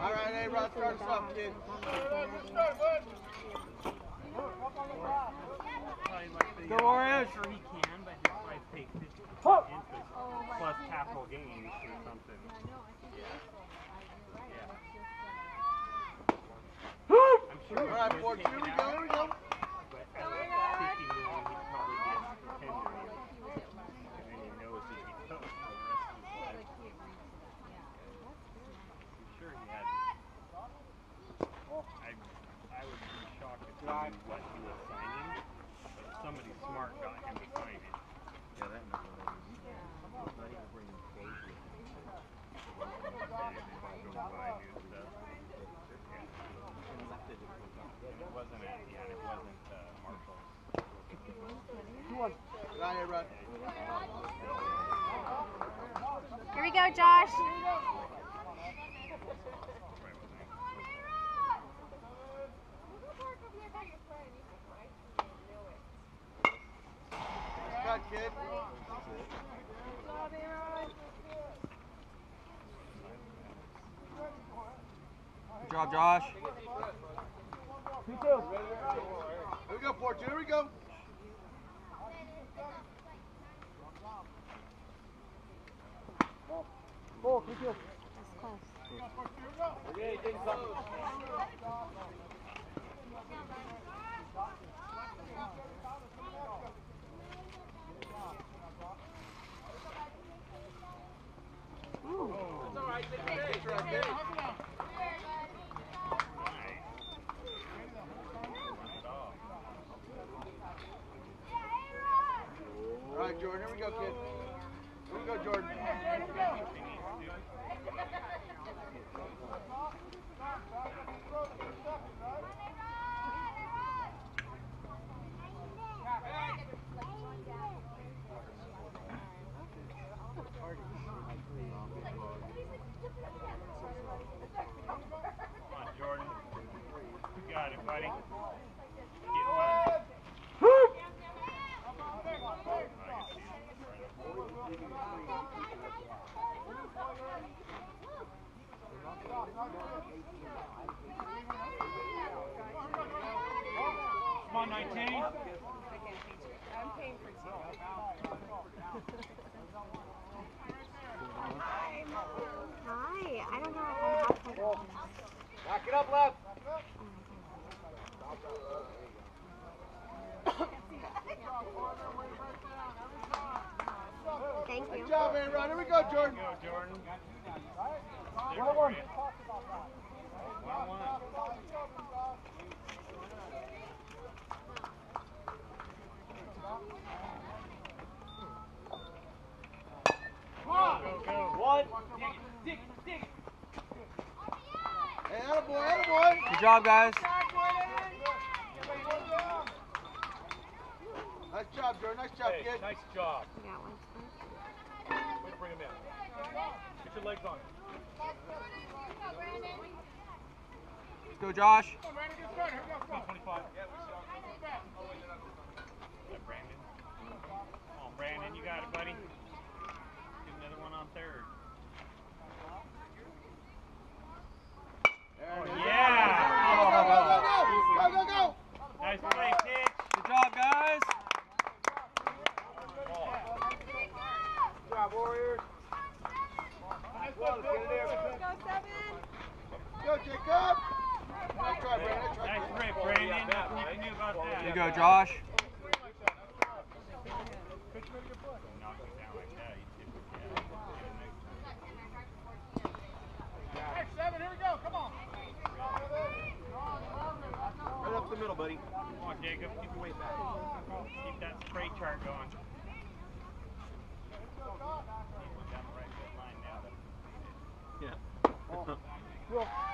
All right, hey, Rod, start us off, kid. Go Warriors! Sure he can, but he'll probably take 50 interest plus capital gains or something. I'm sure. All right, four, two, here we go, here we go. But at like 50 million, he'd probably get 10 million. And then he knows he'd be toast for the rest of his life. I'm sure he had. I, I would be shocked if he knew what he was signing, but somebody smart got him to sign it. Yeah, that number was not even bringing close with it. It wasn't, yeah, it wasn't uh, Marshall. Get out here, Here we go, Josh. Kid. Good job, Josh. Here we go, four, two, here we go. That's close. Ooh. That's right, kid. All right, Jordan, here we go, kid. Here we go, Jordan. Come on, 19. Hi. I don't know if I have. Back it up, left. Thank you. Good job, man, Rod. Here we go, Jordan. Here we Go, Jordan. One one. One one. Go, go, go. One. Hey, attaboy, attaboy. Good job, guys. Nice job, Jordan. Nice job, hey, kid. Nice job. We got one. Way to bring him in. Get your legs on. Let's go, Josh. Go 25. Yeah, Brandon. Come on, Brandon. You got it, buddy. Do another one on third. Oh, yeah. Go, go, go, go, go, go, go. Nice play, Pitch. Good job, guys. Good job, Warriors. Jacob. Nice try, Brandon. Nice you can do about that. Here you go, Josh. Knock it down like that. You tip it down. Hey, seven, here we go. Come on. Right up the middle, buddy. Come on, Jacob. Keep your weight back. Keep that spray chart going. He's down the right foot line now. Yeah.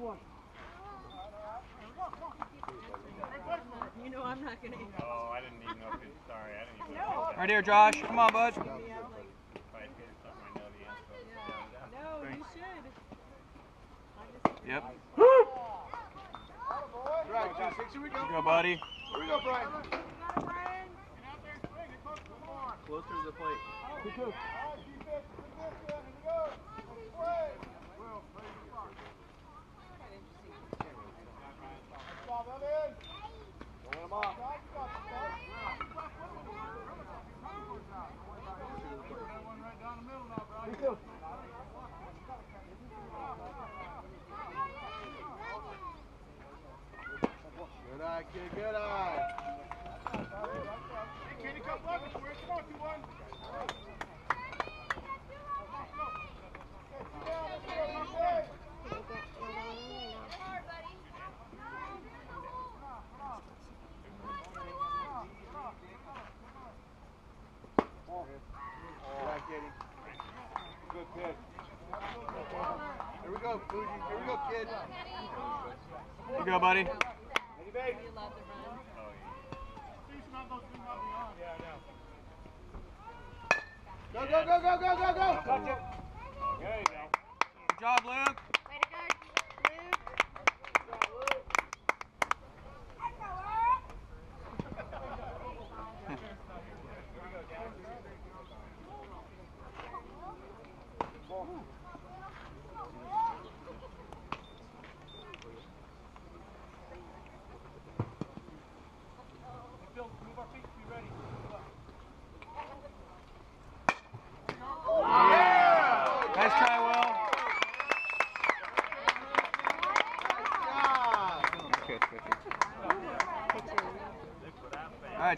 Oh, I didn't even know if it. Sorry, I didn't even know. Right here, Josh. Come on, bud. If I hit something, I know the answer. No, you should. Yep. Right, two, six. Here we go. Here you go, buddy. Here we go, Brian. Closer to the plate. Don't let him off. Good eye, kid. Good eye. go, buddy. Go, go, go, go, go, go, go!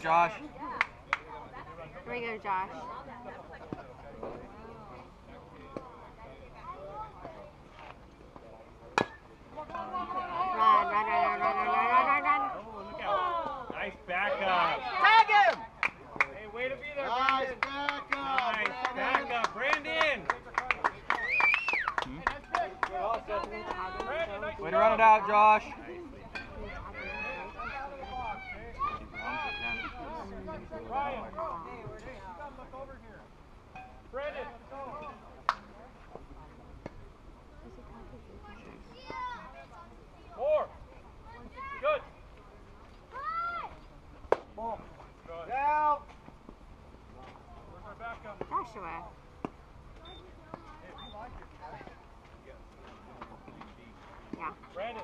Josh. Here we go, Josh. Brandon.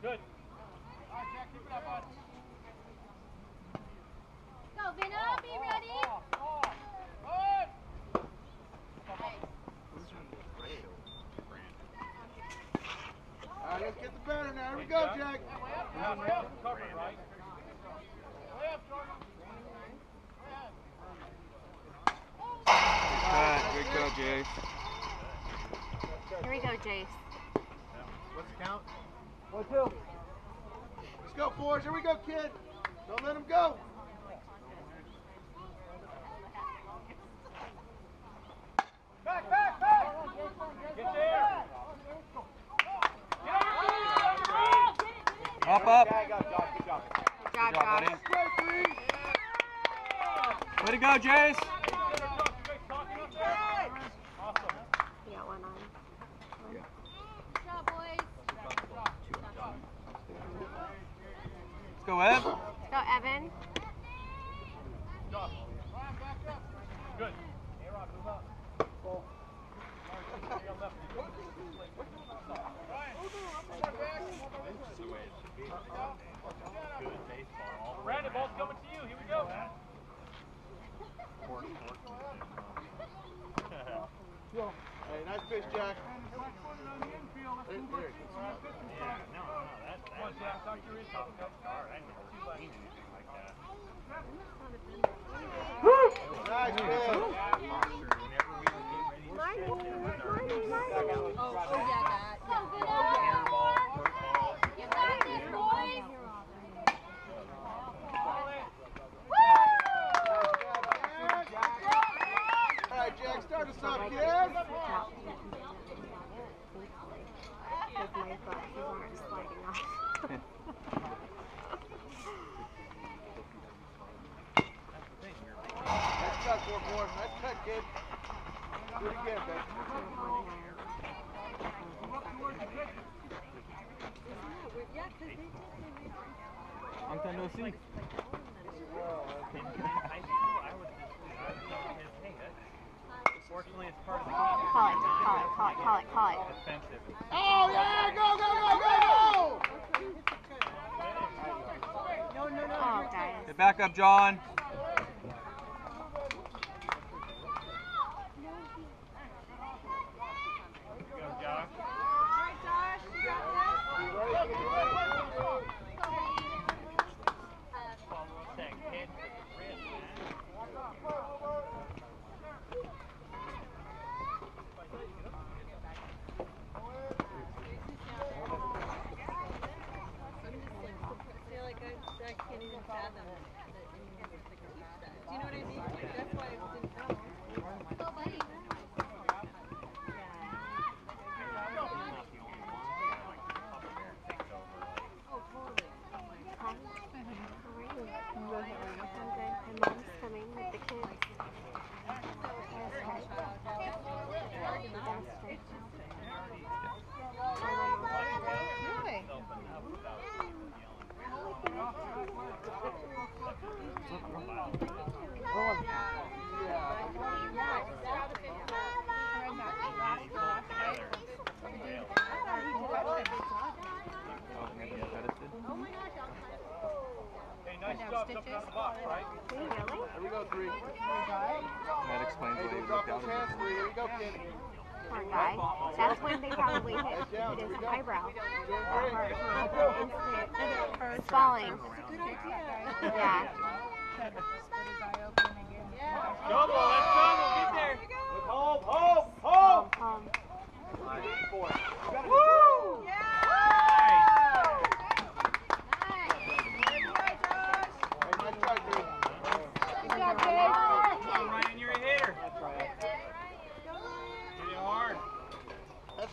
Good. All right, Jack, keep it up, bud. Go, Vina, be ready. Good. All right, let's get the batter now. Here we go, Jack. Yeah, way up. Covered, right? Way up, Jordan. Good cut. Good cut, Jace. Here we go, Jace. What's the count? One, two. Let's go, boys. Here we go, kid. Don't let him go. Back, back, back. Get there. Get on your feet. Up, up. Yeah, good job, good job. Good Good job, job, buddy. Josh. Great three. Way to go, Jace. Awesome. You got one on. Let's go, Ev. Go, Evan. Good. A-Rod, move up. Stay on left. Good baseball. Brandon, ball's coming to you. Here we go. Court sportsmanship. Hey, nice pitch, Jack. There, there. yeah, no, no, that, that Come on, Jack. Talk your ears off. All right, Seen anything like that. Nice pitch. Whenever we would get ready to Marty, stretch it with our Marty, Marty. Oh, oh yeah, that. hairball, football, You got this, boys. All right, Jack, start us up, kid. Because my glasses aren't sliding off. Nice cut, four four. Nice cut, kid. Do it again. Long time no see. Call it, call it, call it, call it, call it. Oh, yeah, go, go, go, go, go! Get back up, John. Go, Josh. Follow up that kid for the rib, man. I feel like I, I can't even fathom that anyone would think of that. Do you know what I mean? Like, that's why I didn't know. Go, buddy. He's not the only one. Like, the pup bear takes over, like, Oh, totally. Hi. How are you? I'm good. My mom's coming with the kids. Really? open up without yelling. And he pulled it together. Failed. Hey, nice job jumping out of the box, right? Really? Here we go, three. That explains Hey, why he don't drop looked those out hands, of three. Here we go, kid. Poor guy. That's when they probably hit. It is the eyebrow. Instant falling. Yeah. Double, let's go, get there. Home, home, home! Um, Four. Woo! Hey, nice try, three. Ryan, you're a hitter. Hit it hard. Let's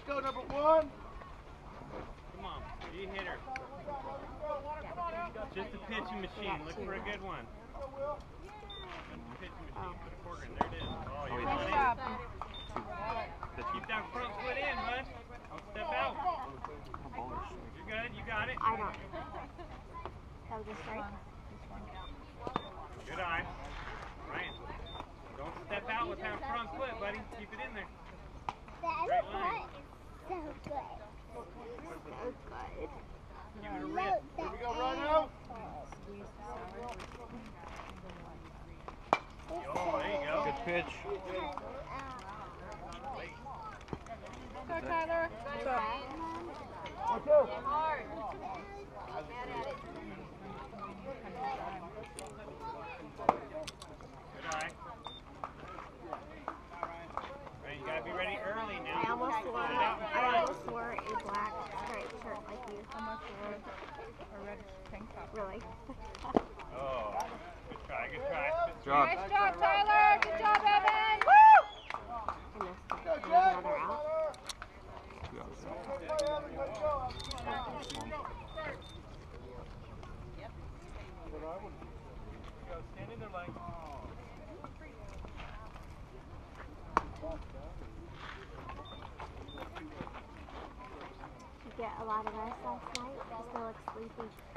go, number one. Come on, be a hitter. Just a pitching machine. Look for a good one. Pitching machine. Put a quarter in. There it is. Oh, you're Nice running. job. Keep that front foot in, bud. Don't step out. You're good. You got it. I don't. That was a strike. Good eye. Ryan, don't step out with that front foot, buddy. Keep it in there. Straight line. So good. Give it a rip. Here we go, Rhino. Oh, there you go. Good pitch. Go, Tyler. Go. Hard. Mad at it. Good eye. Right, you gotta be ready early now. I almost wore. Put it out in I front. almost wore a black striped shirt like you. Almost wore a red tank top. Really? Oh, good try, good try. Good job. Nice job, Tyler. Good job, Evan. I missed it. Go, There's Jack. another out. Go, stand in there, Lang. Did you get a lot of rest last night? Still look sleepy.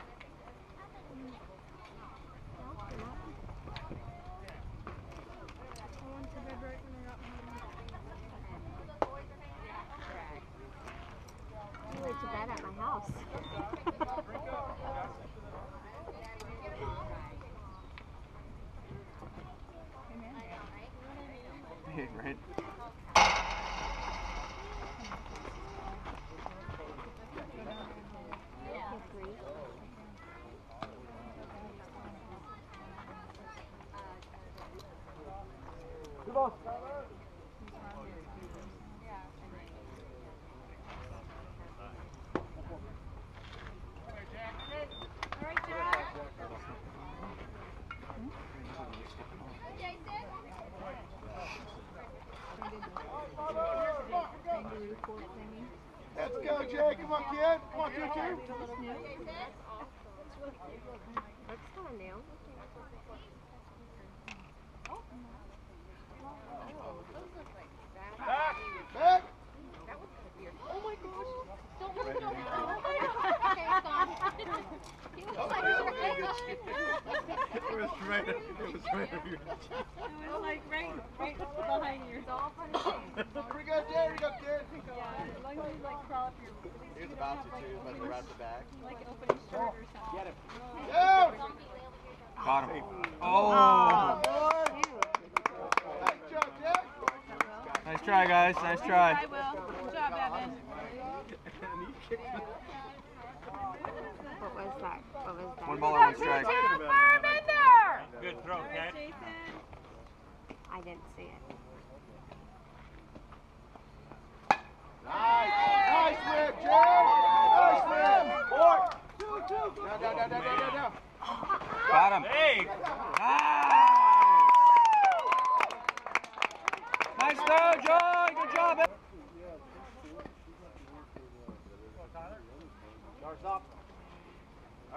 try.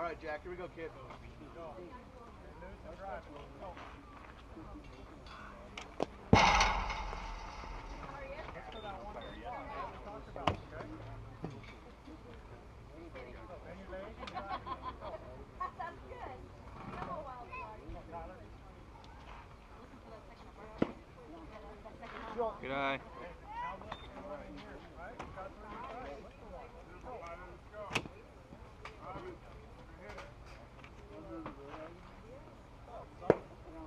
All right, Jack, here we go, kid. Good eye.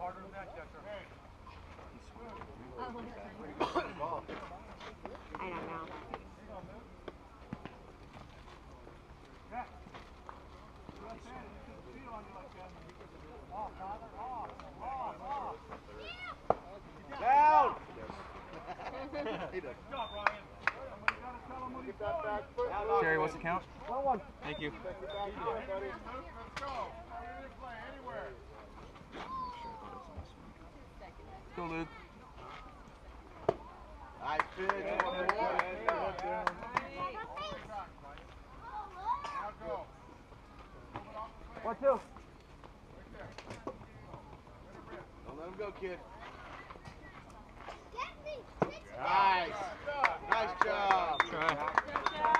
harder than that? I don't know. Jerry, what's the count? One, one. Thank you. Thank you Let's go. Anywhere go, Luke. Nice pitch. One, two. Don't let him go, kid. Nice. Nice job. Nice job.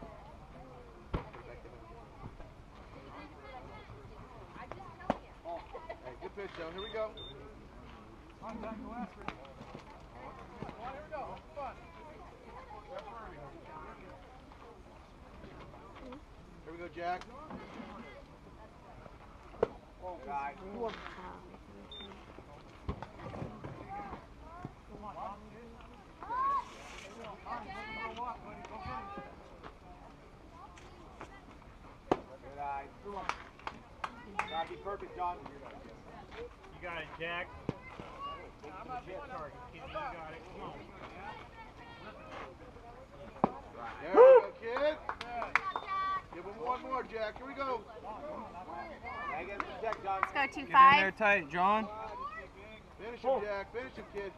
fish, Joe. Here we go. Contact last one. Here we go. Fun. Here we go, Jack. Oh, God. Wow. Perfect, John. You got it, Jack. There we go, kid. Give him one more, Jack. Here we go. Let's go two Get five. in there tight, John. Finish him, Jack. Finish him, kid.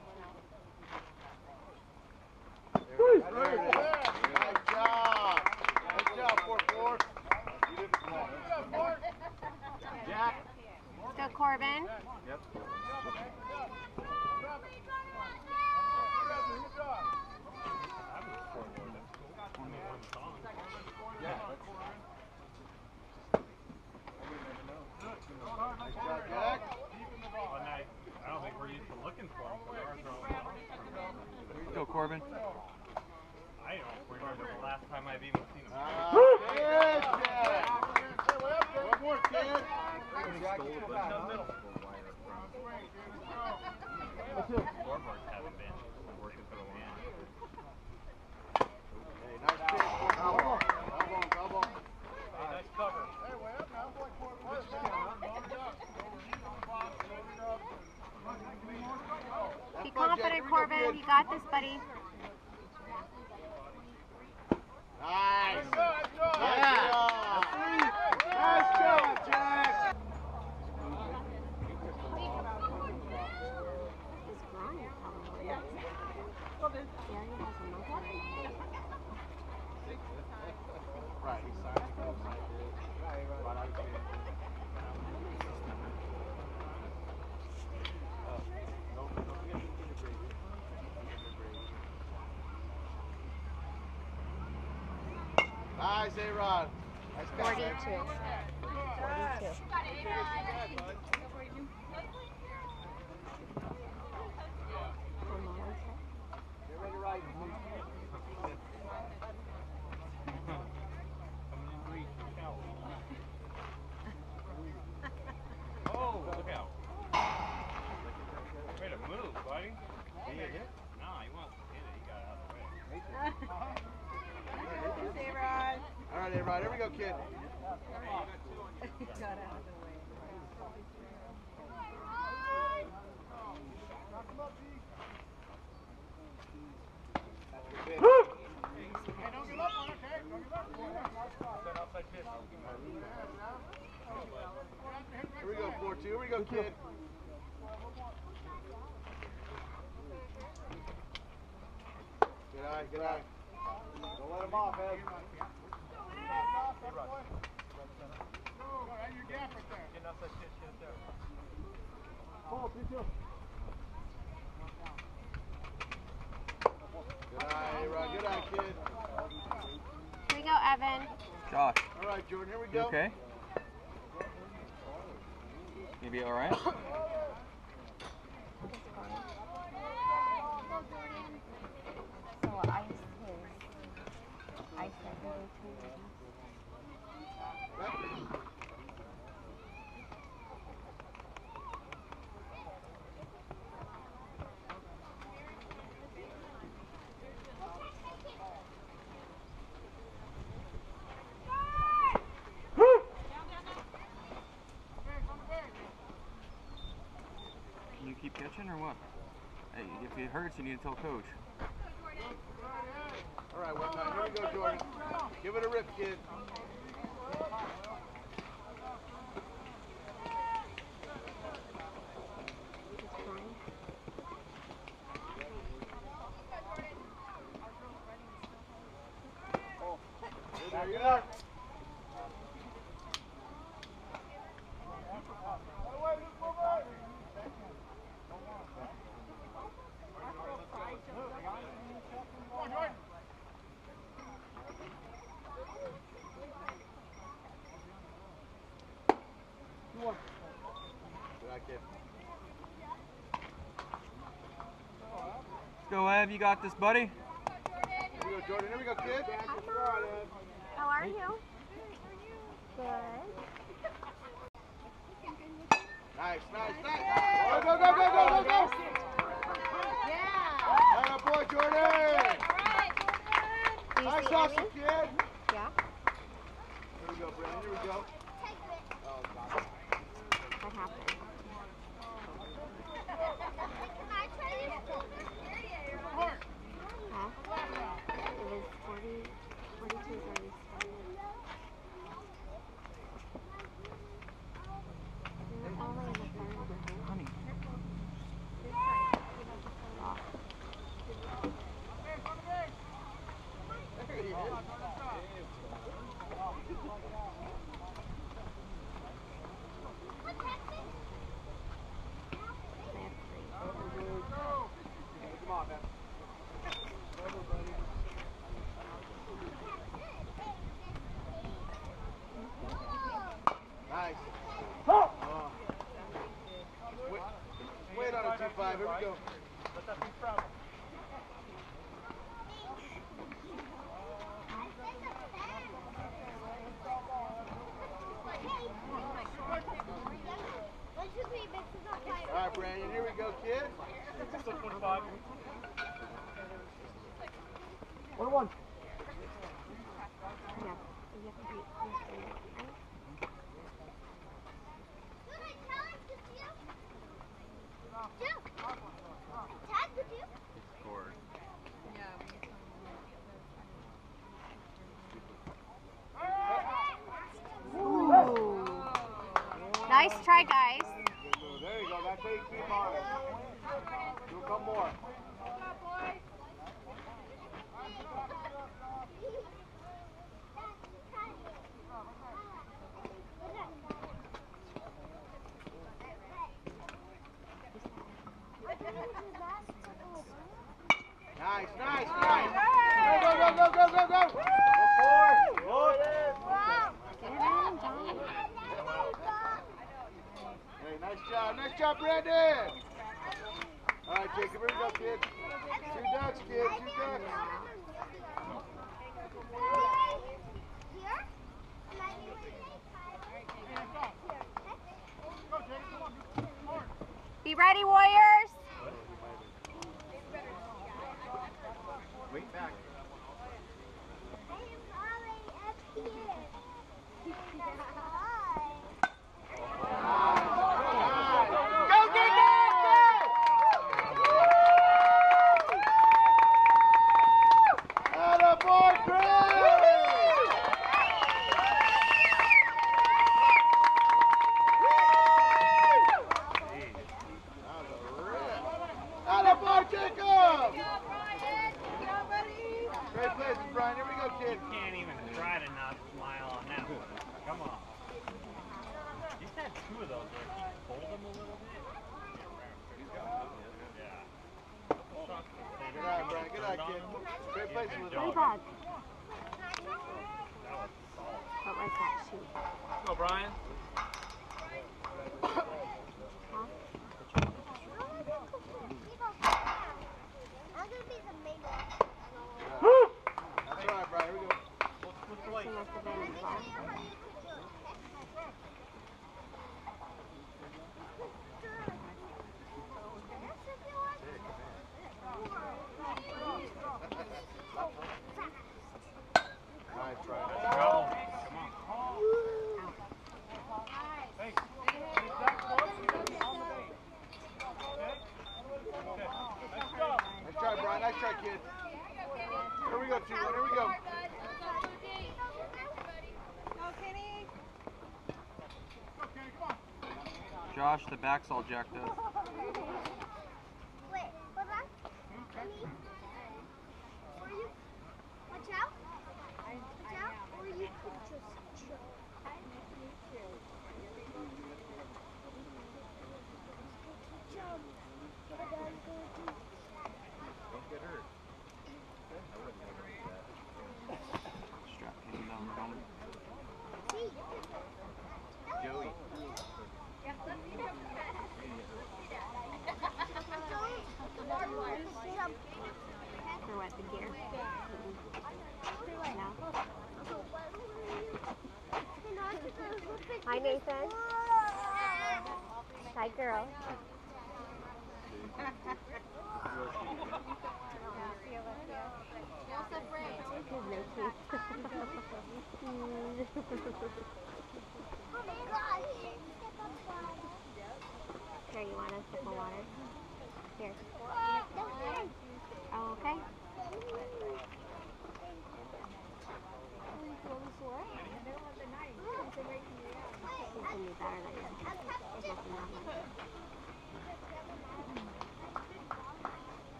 There it is. There it is. Nice job. Nice job, four four. You did it. Let's go Corbin. Nice job, Jack. Well, and I, I don't think we're used to looking for them, but ours are all Go, Corbin. I don't remember the last time I've even seen them. Ah, good, Jack. One more, kid. Be Have fun, Jack. Here confident, Corbin. You got this, buddy. Nice. Yeah. Nice job, Jack. His groin probably. Yeah, he has a muscle. Right. Nice, A-Rod. Nice catch, man. 42. 42. Get ready to ride. Oh, look out. Way to move, buddy. Did he get hit? No, he won't hit it. He got out of the way. All right, A-Rod. Here we go, kid. Here we go, 4-2. Here we go, kid. Good eye, good eye. Don't let him off, Ed. Good eye, A-Rod. Good eye, kid. Here we go, Evan. Josh, All right, Jordan. Here we you go. okay? You be all right? So ice his. Ice every two weeks. Catching or what? Hey, if it hurts, you need to tell coach. All right, one time. Here we go, Jordan. Give it a rip, kid. There you go. Eye, kid. Let's go, Ev. You got this, buddy. Here we go, Jordan. Here we go, kid. How are you? Good. Nice, nice, nice. Go, go, go, go, go, go, go. Yeah. Atta boy, Jordan. Do you Nice see hustle, kid. Yeah. Here we go, Brandon. Here we go. Oh, God. What happened? It was Oh. Wait, on a two five. Here we go. Let that be problem. All right, Brandon, here we go, kid. One one. gosh, the back's all jacked up.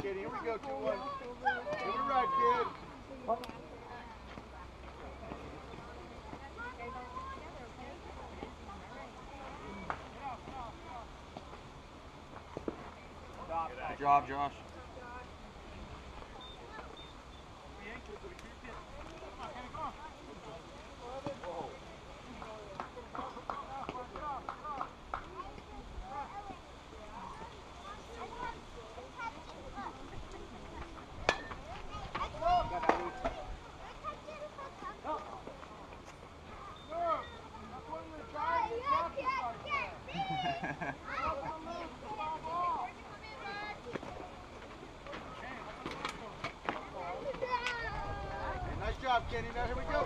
kid. Here we go, 2 1. Give it ride, kid. Good job, Josh. getting that. Here we go.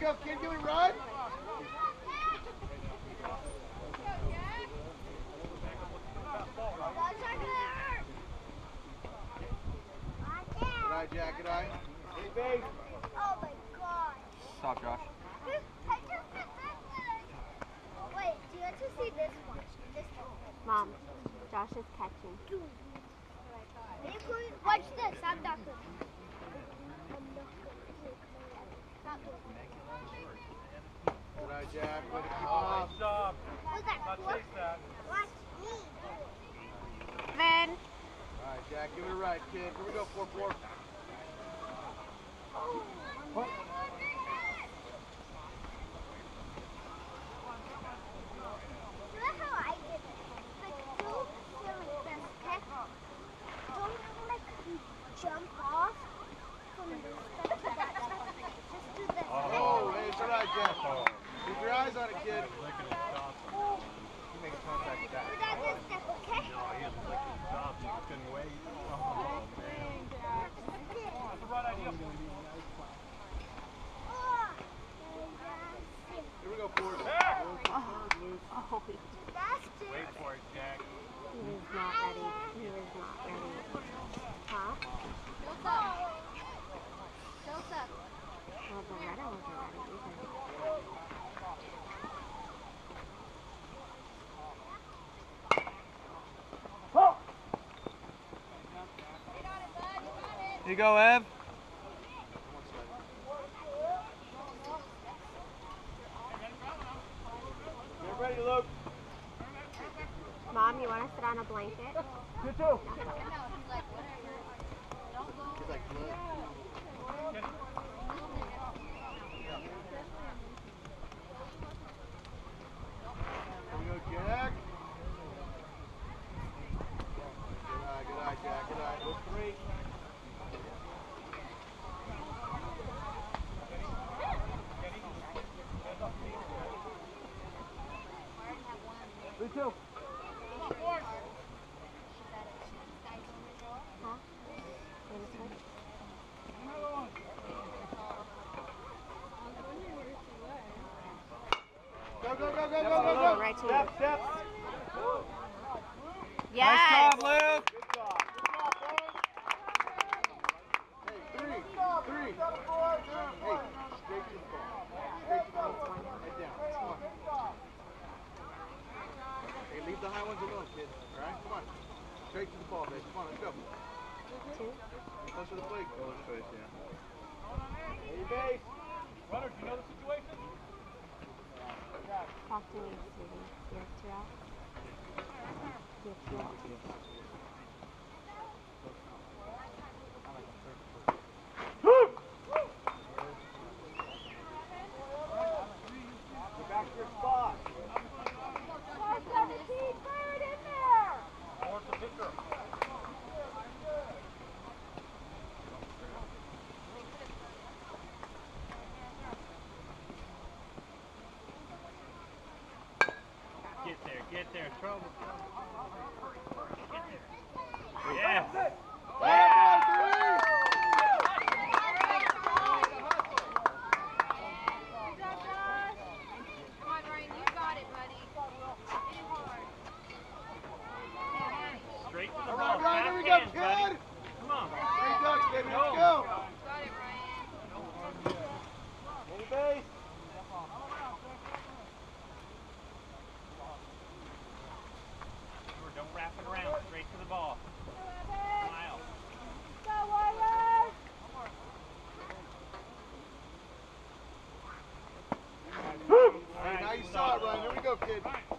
go, kid. Give it a ride. you go, Ev. Get ready, Luke. Mom, you want to sit on a blanket? You too. He's like, whatever. Don't go. He's like, look. two. Go, go, go, go, go, go, go. Right to steps, steps. Yes. Nice job, Luke. Good job. Good job, boys. Hey, three, three. Hey, the high ones alone, kid. All right, come on. Straight to the ball, base. Come on, let's go. Two. Close to the plate. Close to it, yeah. Hey, base. Runner, do you know the situation? Off to the city. Get you out. Get you out. you saw it, Ryan. Here we go, kid.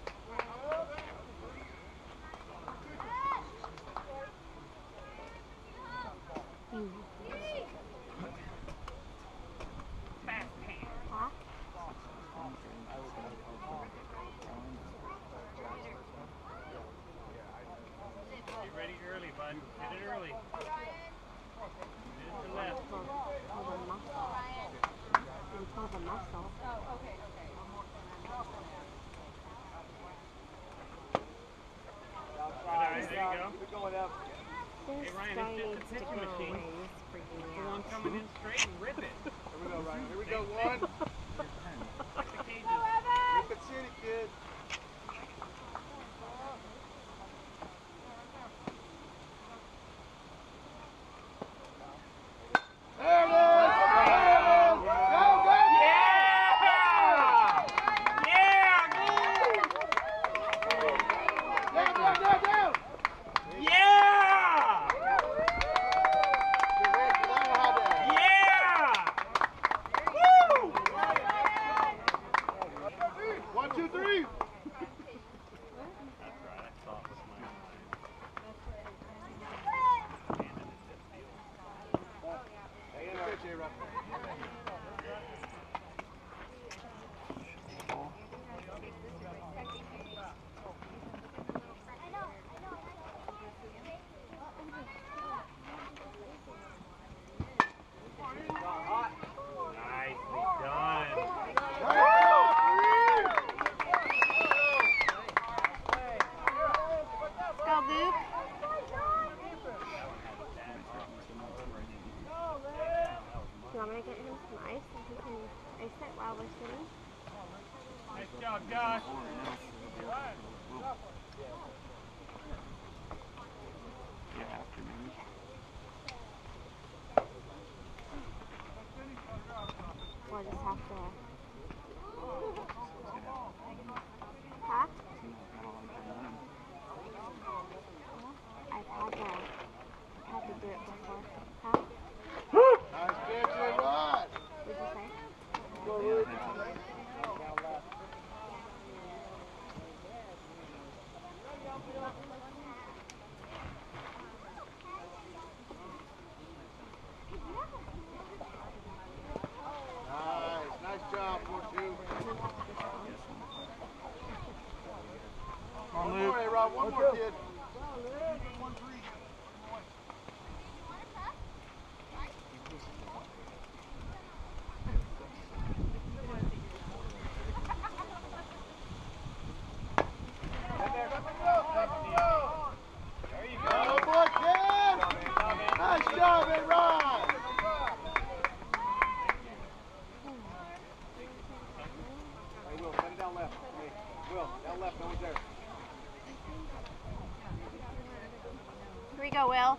Will.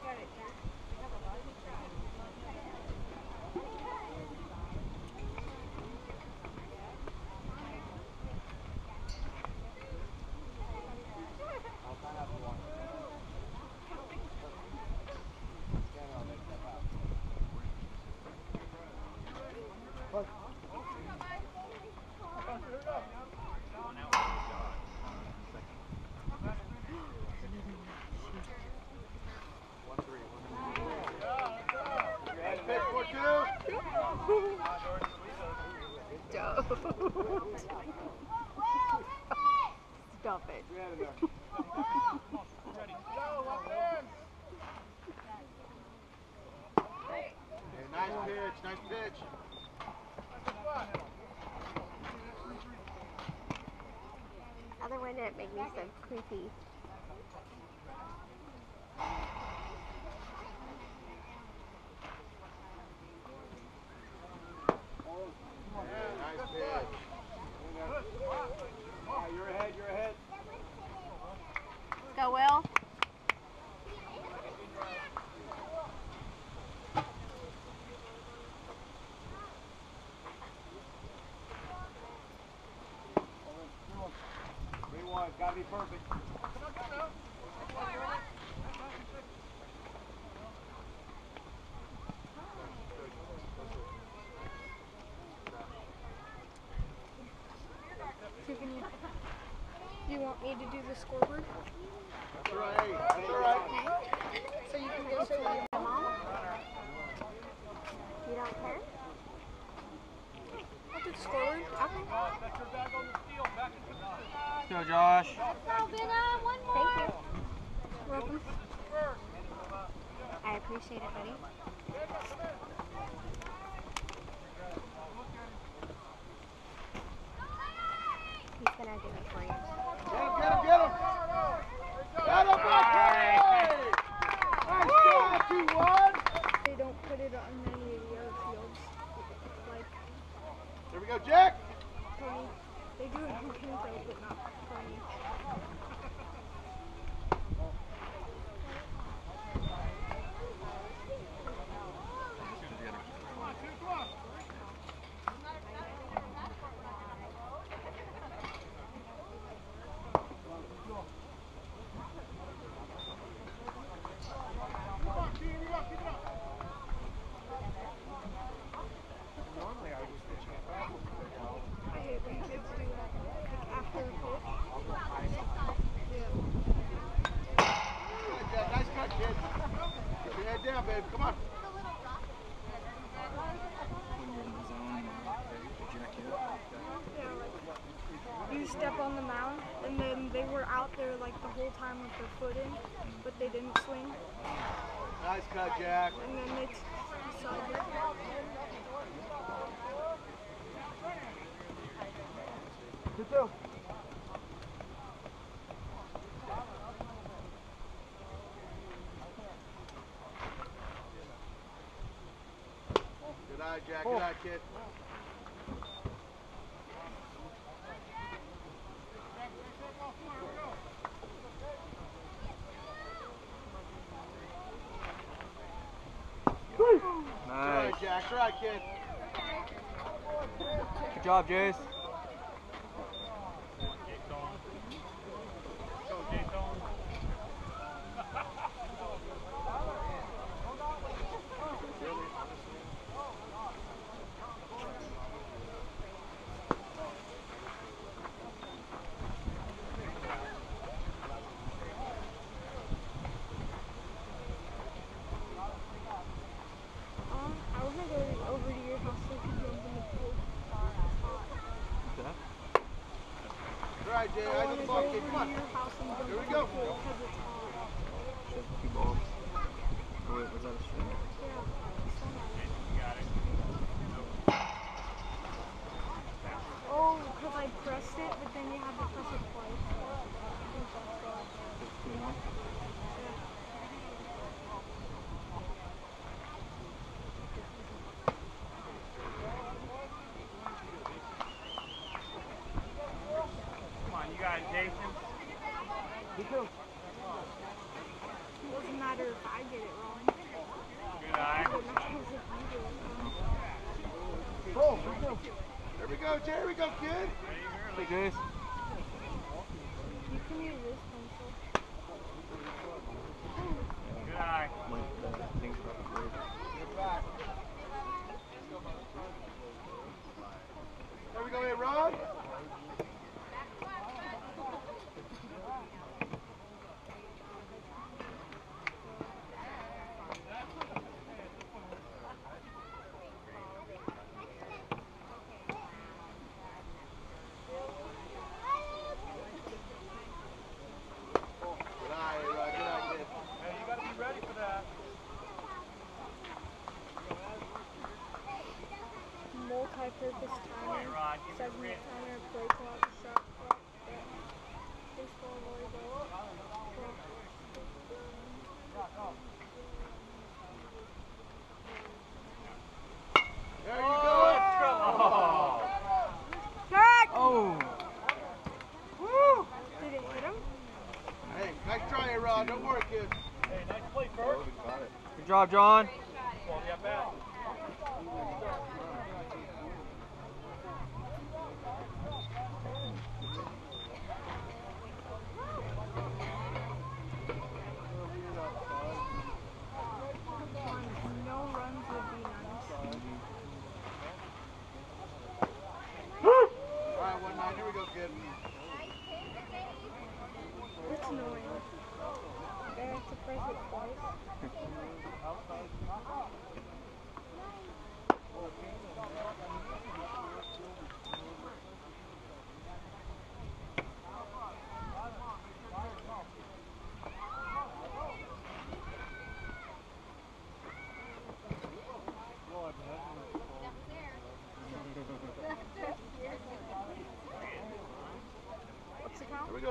Nice pitch, four two. Don't. Stop it. Get out of there. Hey, nice pitch, nice pitch. Other one didn't make me so creepy. be perfect. You want me to do the scoreboard? That's right. That's right. So you can go show your mom? You don't care? I'll do the scoreboard. Okay. Let's go, Josh welcome. I appreciate it, buddy. He's gonna do it for you. Get him, get him, get him! Get him, Bucky! Nice job, you won! They don't put it on many of the other fields. Like, Here we go, Jack! They do it in Kenzo, but not. Good, oh. Jack. Good night, kid. Nice. Good, Good job, Jace. we go, kid. Hey, guys. job, John.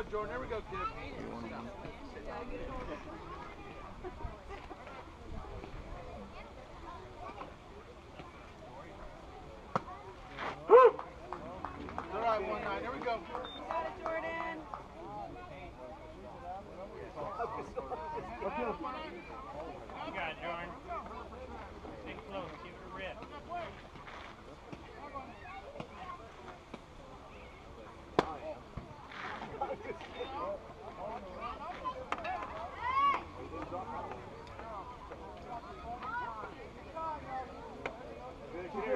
go, Jordan. There we go, kid.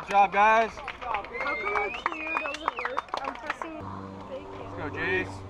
Good job, guys. How come our doesn't work? I'm pressing. Let's go, Jace.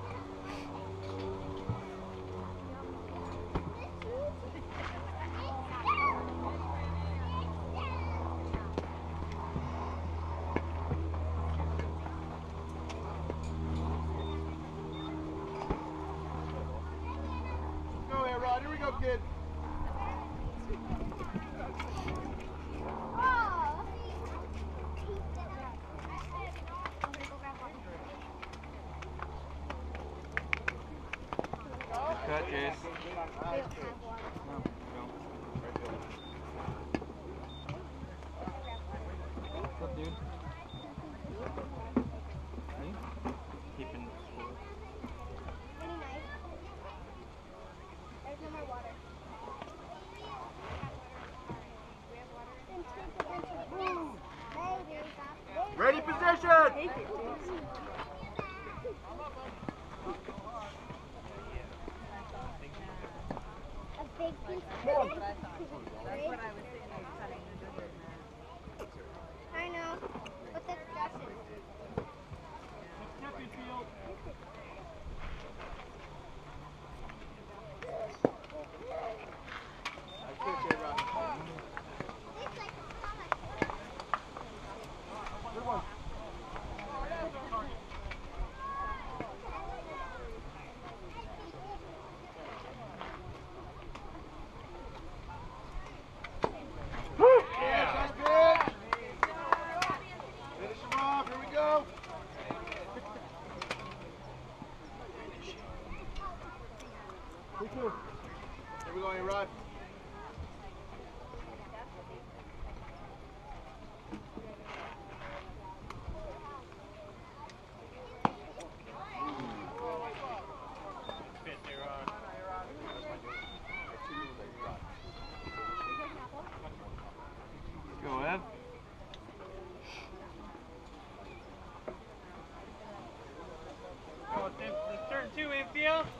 兵。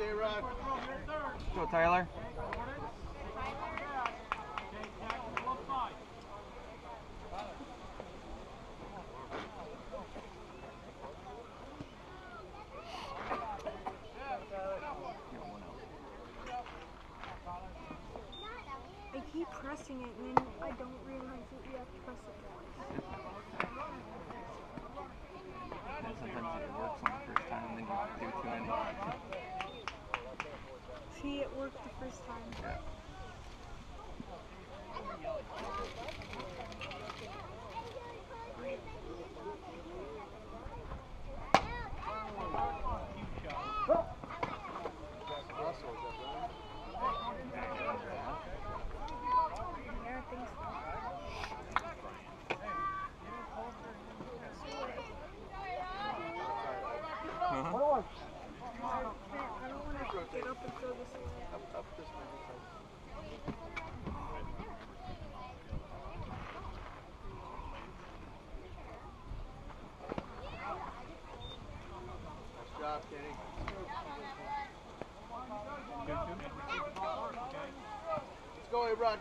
J-Rod. Go, Tyler. I keep pressing it and then I don't realize that you have to press it Down.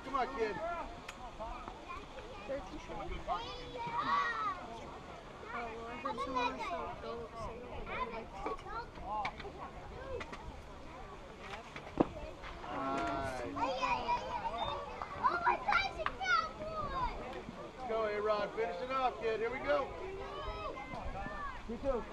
Come on, kid. Let's go, A-Rod. Finish it off, kid. Here we go. You too.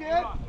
kid.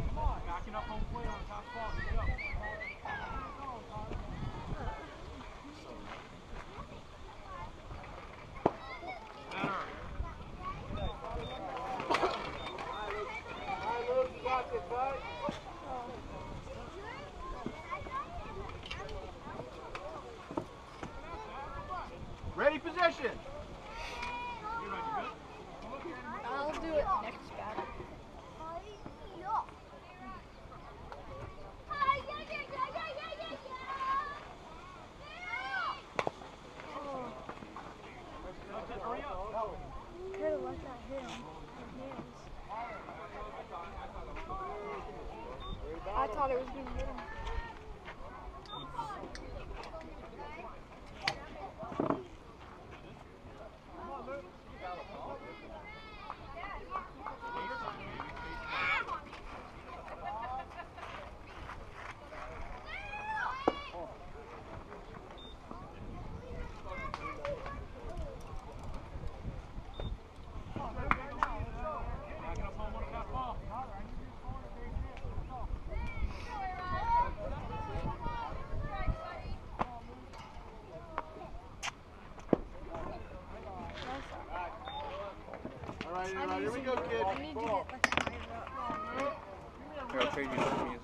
Here we go, kid. I need to get higher up. Uh, Here, I'll trade you some.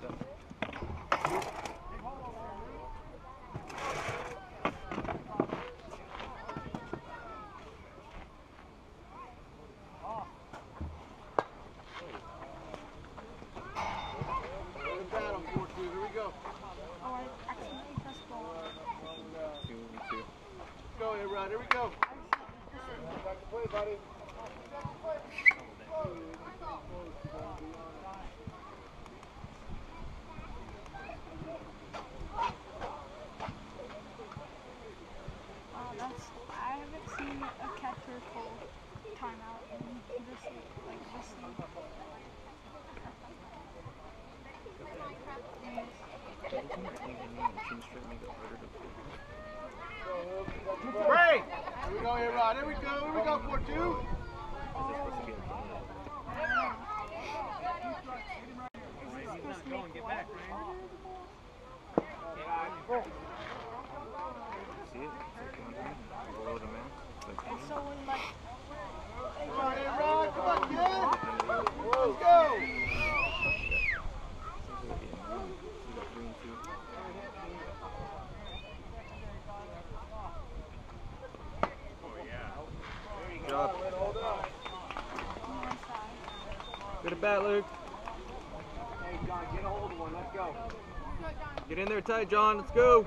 should make it harder to pull. Break! Here we go, Here we go, here we go, 4-2. that, Luke. Hey, John, get a hold of one. Let's go. Get in there tight, John. Let's go.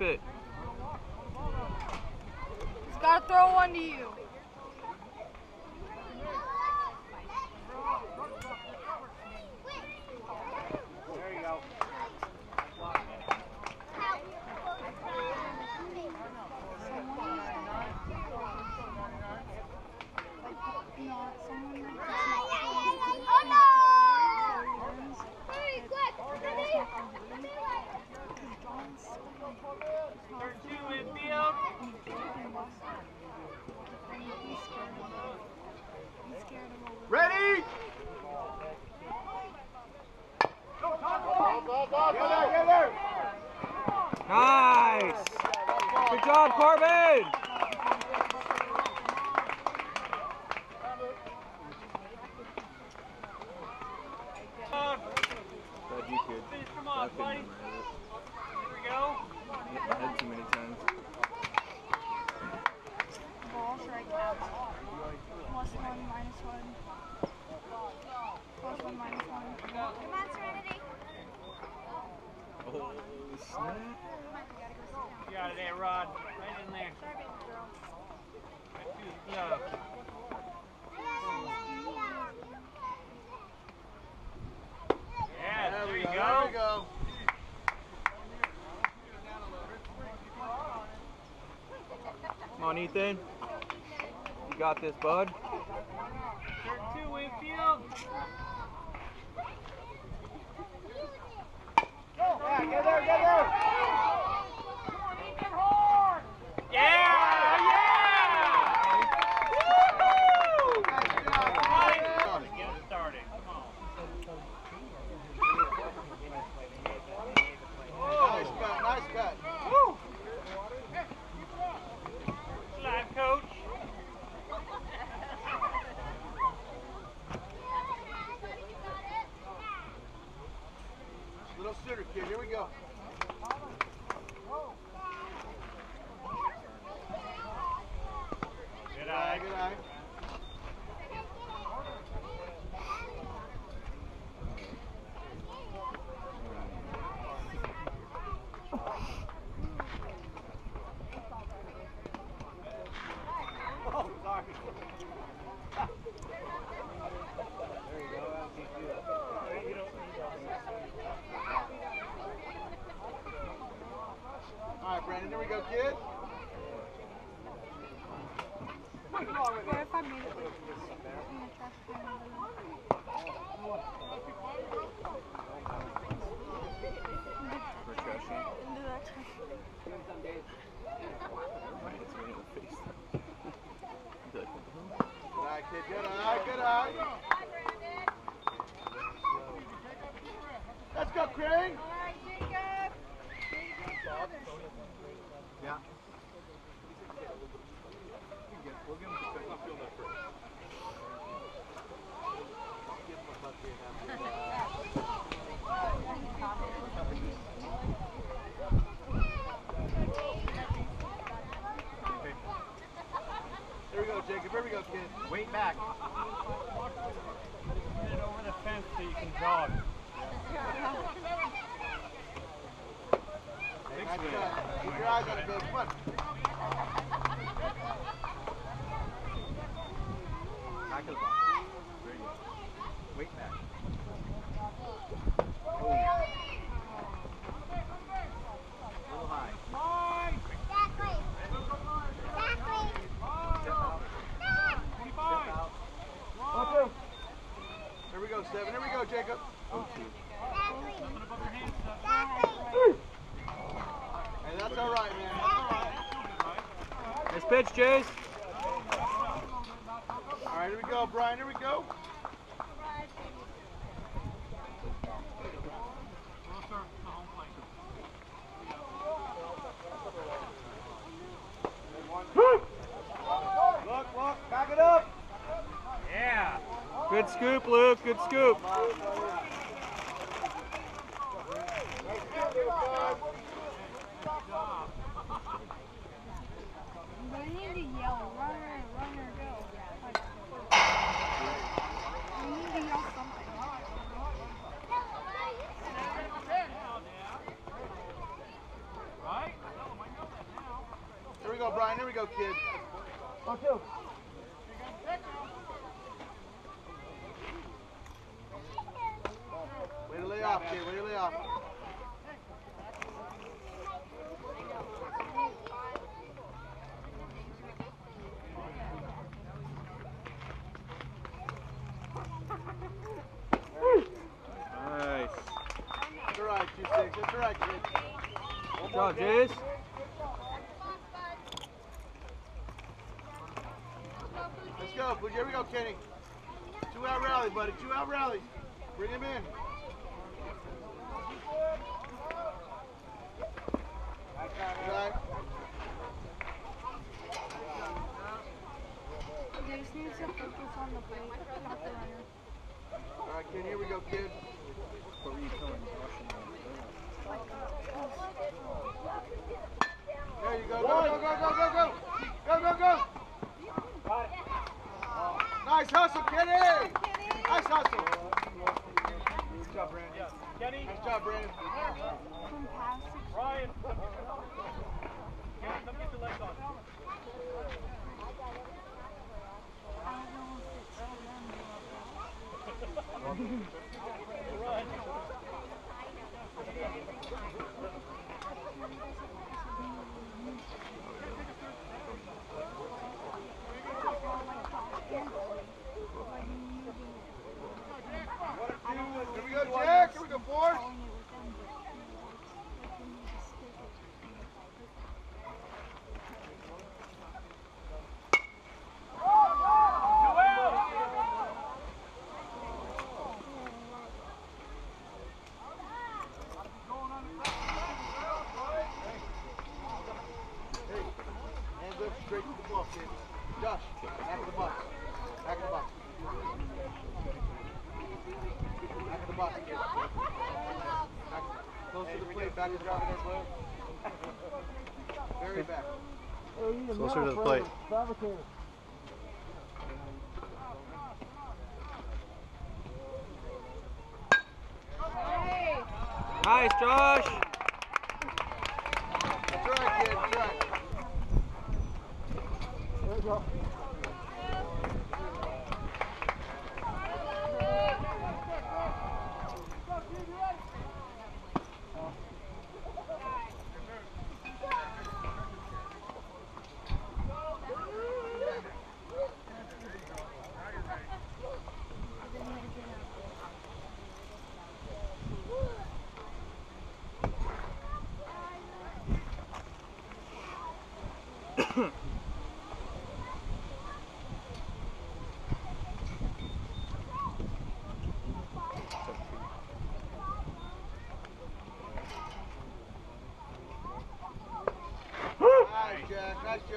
It. on Ethan. You got this, bud. face. I'd be like, what the hell? Nah, kid, get up. Jacob. scoop, Luke. Good scoop. Jace. Let's go, Bougie. Here we go, Kenny. Two out rally, buddy. Two out rally. Bring him in. Very back. Closer to the plate. Nice, Josh.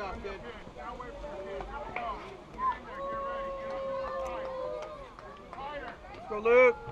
off, kid. Let's go, Luke.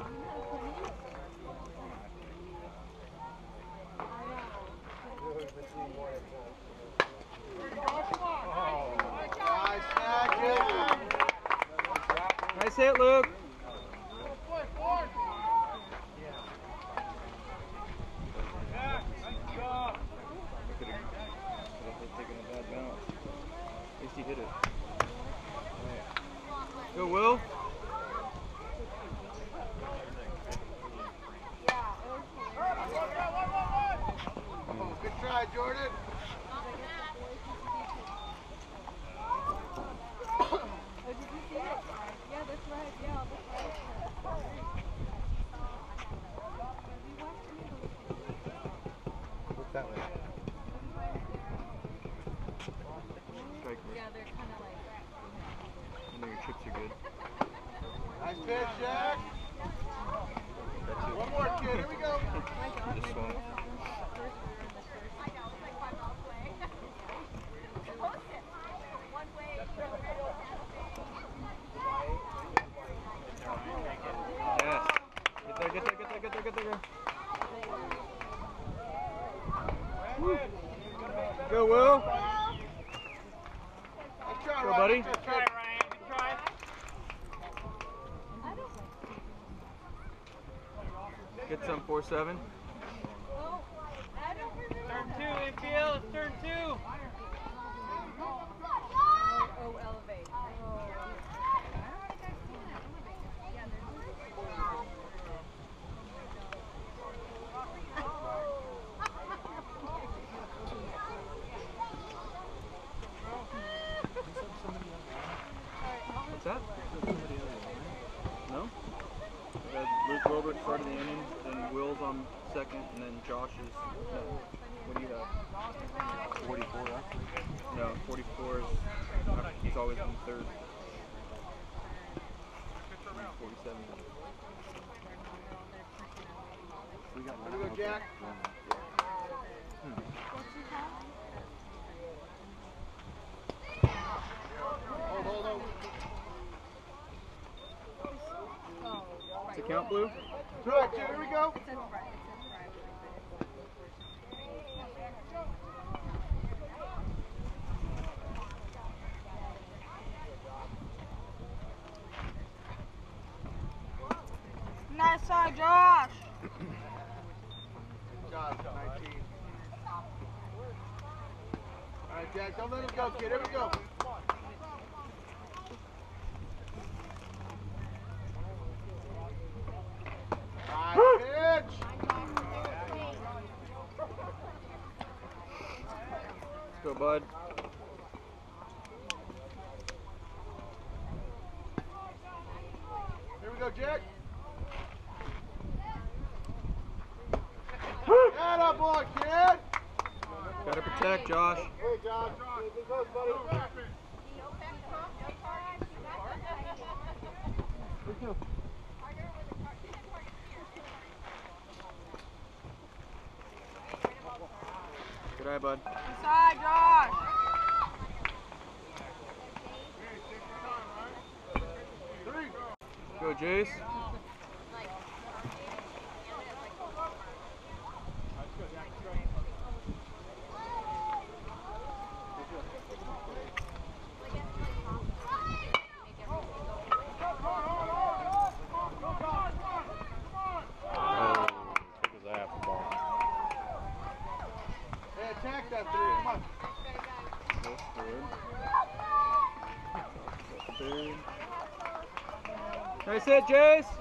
Will. Good try, Go. Good try, Ryan. Good try. Get some 4-7. blue? Josh. Hey, Josh. Hey, Josh. That's it, Jace.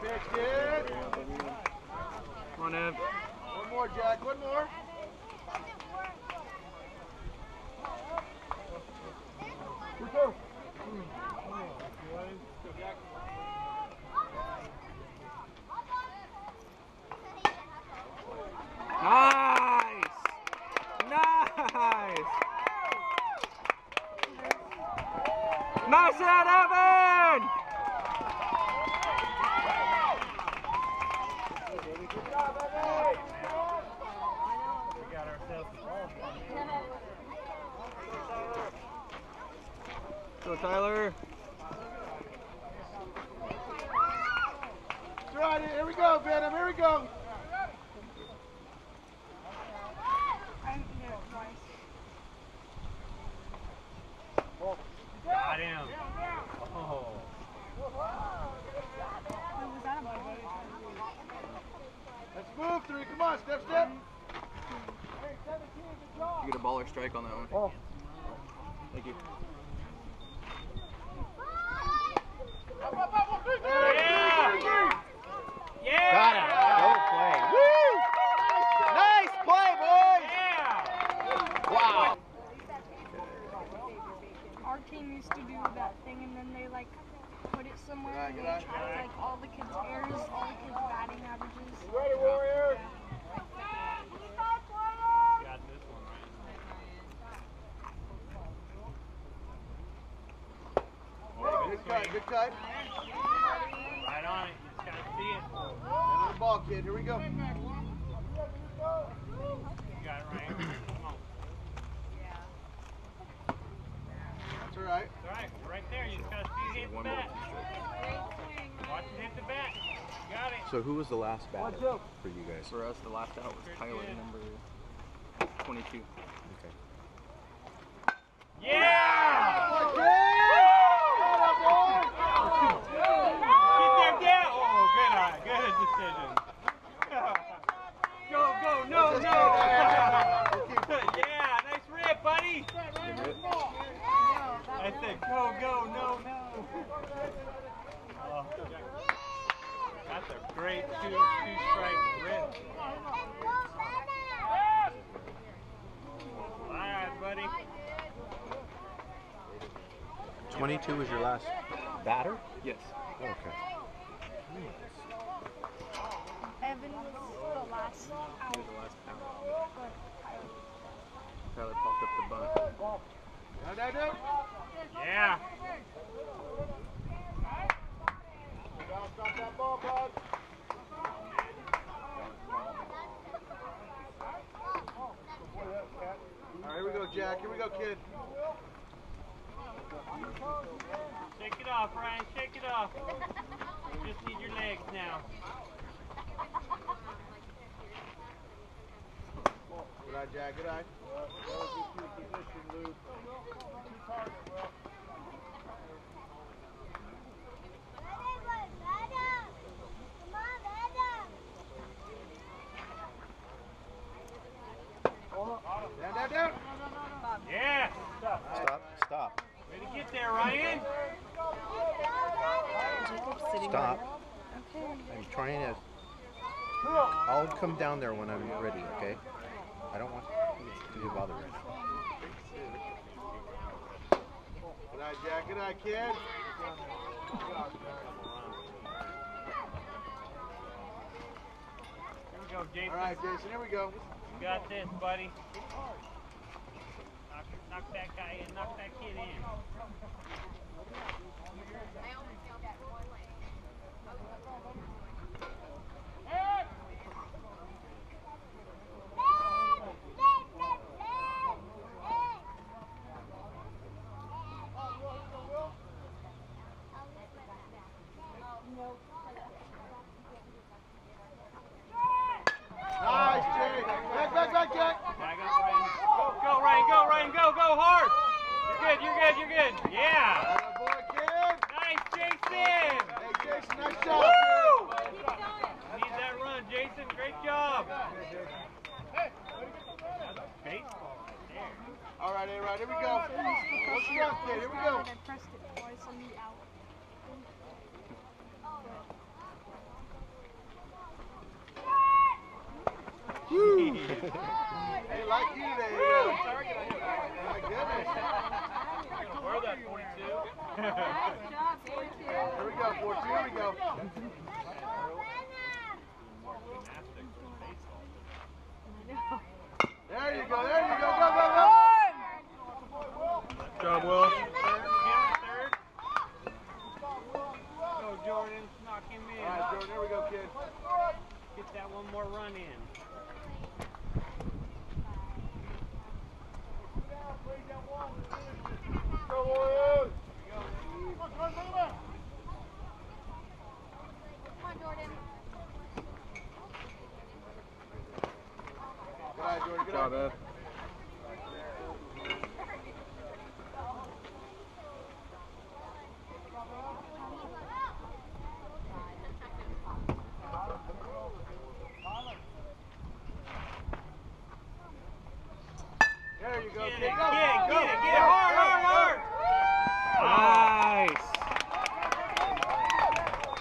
Come on, Ev. One more, Jack. One more. Nice! Nice! Nice hit, Evan! We got ourselves a ball. Go, Tyler. That's right. Here we go, Venom. Here we go. I didn't hit it twice. Got him. Oh. Wait, was that a ball? Let's move three. Come on, step, step. You get a baller strike on that. Thank you. Yeah! Yeah! Got him. Go play. Woo! Nice play, boys. Yeah! Wow. Our team used to do that thing and then they like put it somewhere Alright, and good they eye. tracked like all the kids' errors, all the kids' batting averages. Ready, Warrior. Got this one right. Good cut. Good cut. Right on it. You just gotta see it. Another ball, kid. Here we go. You got it right. Come on. That's all right. It's alright. Right there. You just gotta see it hit the One more. bat. Watch it hit the bat. Got it. So who was the last batter for you guys? For us, the last out was Tyler, number 22. Okay. Yeah! Good boy. Get them down. Oh, good eye. Good decision. go, go. No, no. yeah, nice rip, buddy. I said go, go, no, no. Oh, that's a great two, two strike rip. All right, buddy. 22 was your last batter? Yes. Okay. Evan was the last out. He was the last out. but Tyler popped up the bunt. Down, down, down. Yeah. Don't stop that ball, bud. All right, here we go, Jack. Here we go, kid. Shake it off, Ryan. Shake it off. You just need your legs now. Good eye, Jack. Good eye. Down, down, down. Yeah. Stop. Stop. Way to get there, Ryan. Stop. I'm trying to. I'll come down there when I'm ready, okay? I don't want to be bothered right now. Good eye, Jack. Good eye, kid. Here we go, Jason. All right, Jason. Here we go. You got this, buddy. Knock, knock that guy in. Knock that kid in. Come on, come on. Eye, Jordan. Good Good job, eye. Ev. There you go, Get it, kid. get Go. it, get Go. it, get it. Hard, hard, hard. Nice.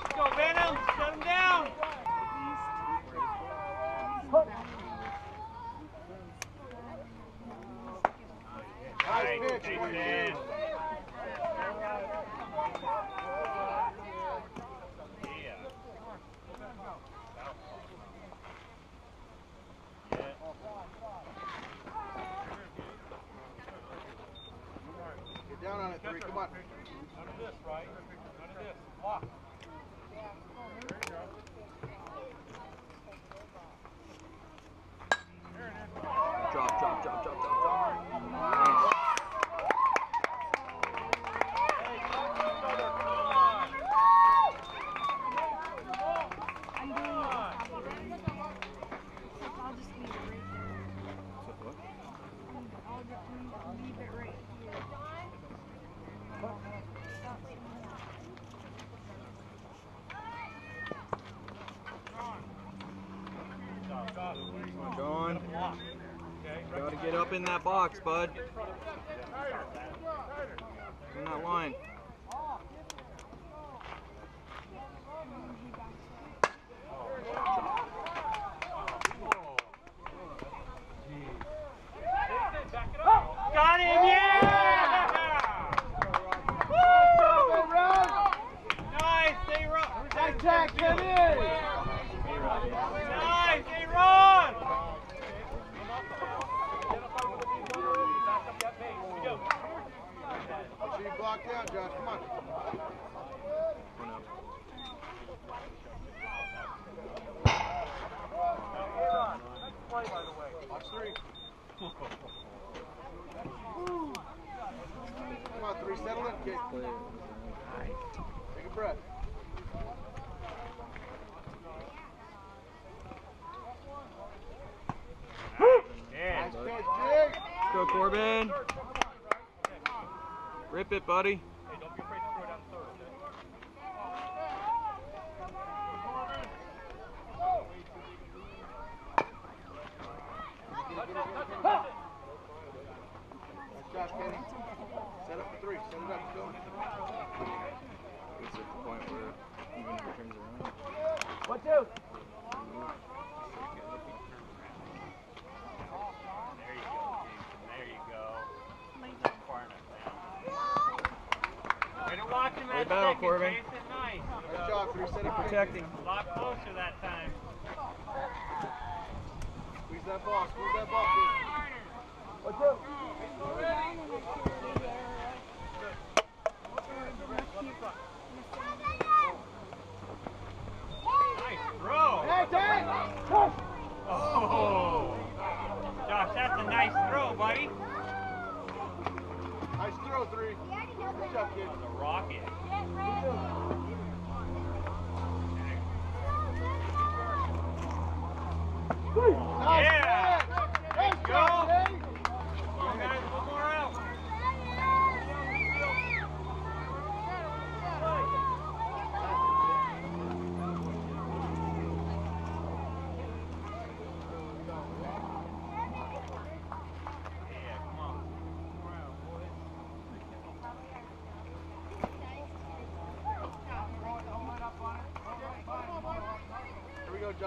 Let's go, Venom. Shut him down. Nice pitch, Nice, 22. man. Get down on it, three. Come on. None of this, right? None of this. Block. Drop, drop, drop, drop, drop, drop. Nice. I'm doing it on top of it. I'll just leave it right there. I'll just leave it right here. Come on, John. Gotta get up in that box, bud. In that line. Got him, yeah! Nice, they run. Jack, Jack, get in. Nice, they run. Make sure you block down, Josh. Come on. One up. Watch three. Come on, three. Settle in, kid. Take a breath. Yeah. Nice pitch, Jig. Let's go, Corbin. Rip it, buddy.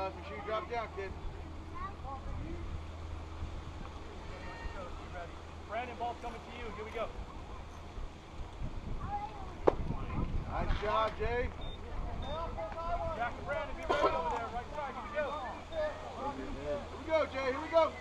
off your shoe. Drop down, kid. Brandon, balls coming to you. Here we go. Nice job, Jay. Jack and Brandon, be ready over there. Right side. Here we go. Here we go, Jay. Here we go.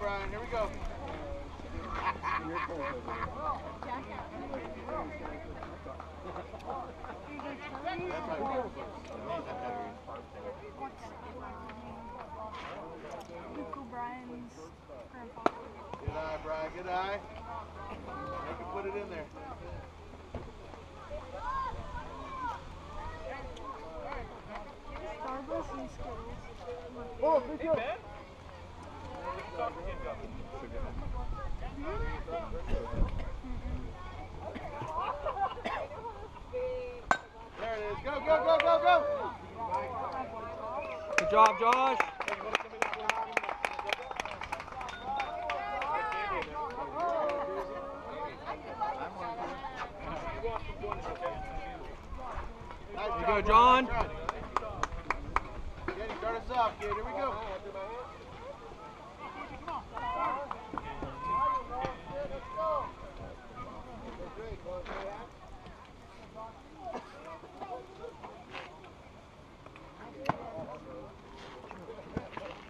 Brian. Here we go. Good eye, Brian. Good eye. I can put it in there. Starburst and Skittles. Oh, good job. Good job, Josh. Nice You go. John. Nice start us off, kid. Here we go.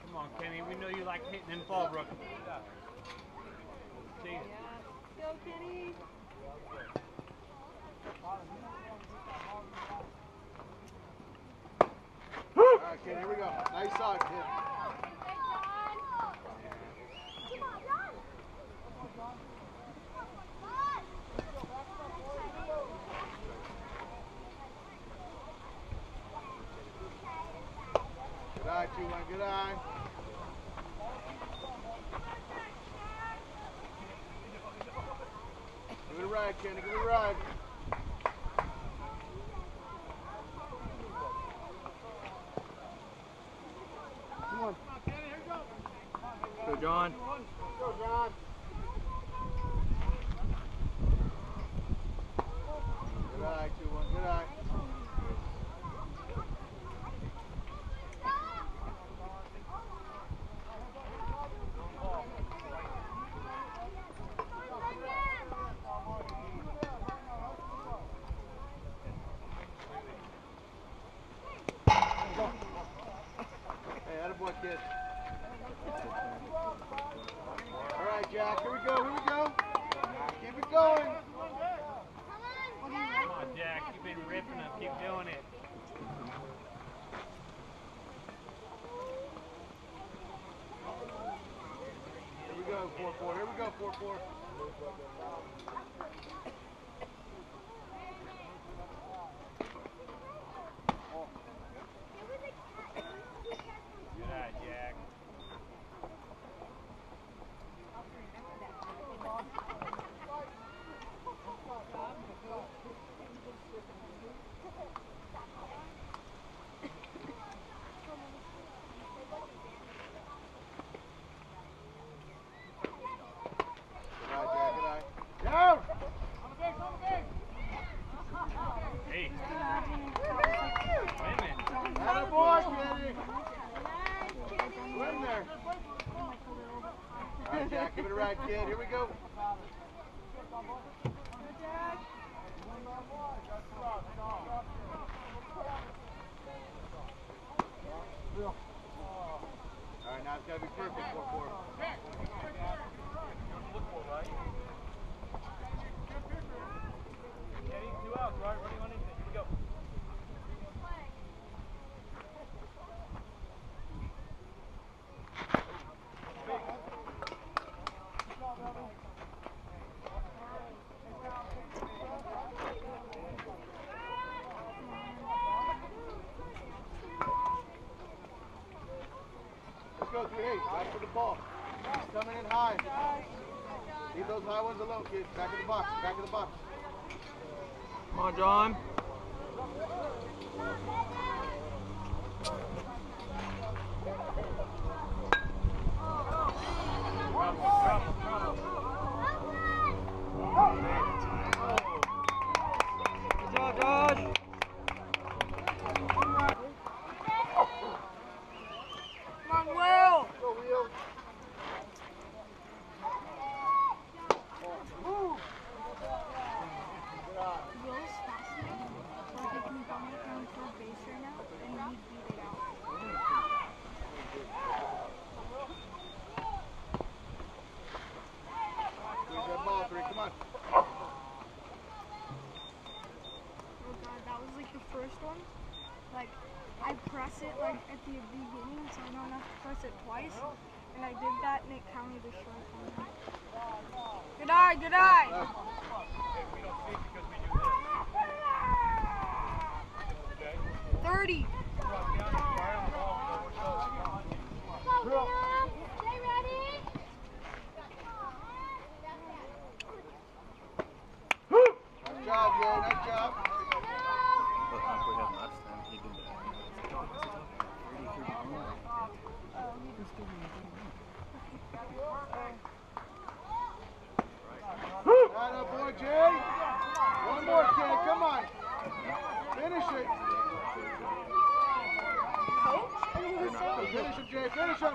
Come on, Kenny. We know you hitting in See ya. Go, Kenny. All right, kid. Here we go. Nice side, kid. Good eye, T1. Good eye. Give it a ride, Kenny. Give it a ride. Come on. Go, John. Go, John. Good eye, 2-1. Good eye. Hey, attaboy, kid. All right, Jack. Here we go. Here we go. Keep it going. Come on, Jack. You've been ripping them. Keep doing it. Here we go. 4-4. Here we go. 4-4. Good eye, Jack. Good eye, Jack. Good eye. Down. Hey. Wait a minute. Attaboy, Kenny. Swim there. All right, Jack. Give it a ride, kid. Here we go. All right, now it's got to be perfect. 4-4. Kenny, two outs, right? What do you want to do? Here we go. 3-8. Back for the ball. He's coming in high. Leave those high ones alone, kids. Back of the box. Back of the box. Come on, John.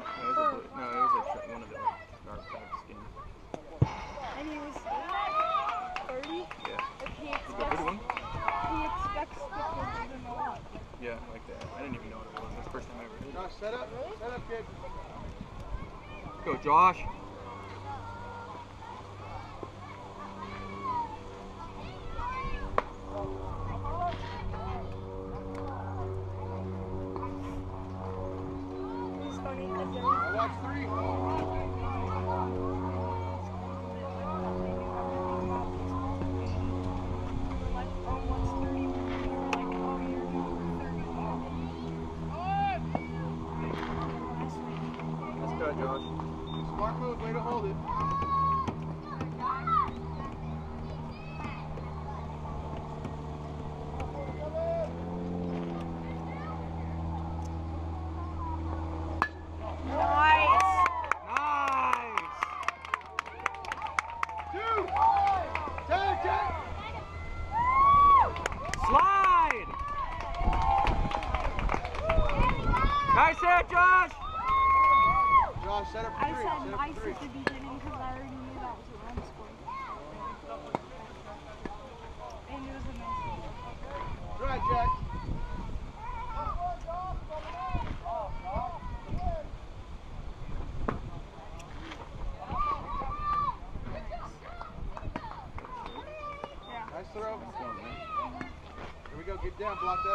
No, it was a, one of the dark type. And he was 30? Yeah. Like that. I didn't even know what it was. That's the first time I ever it. Up. Up. Go, Josh. tempo, lá até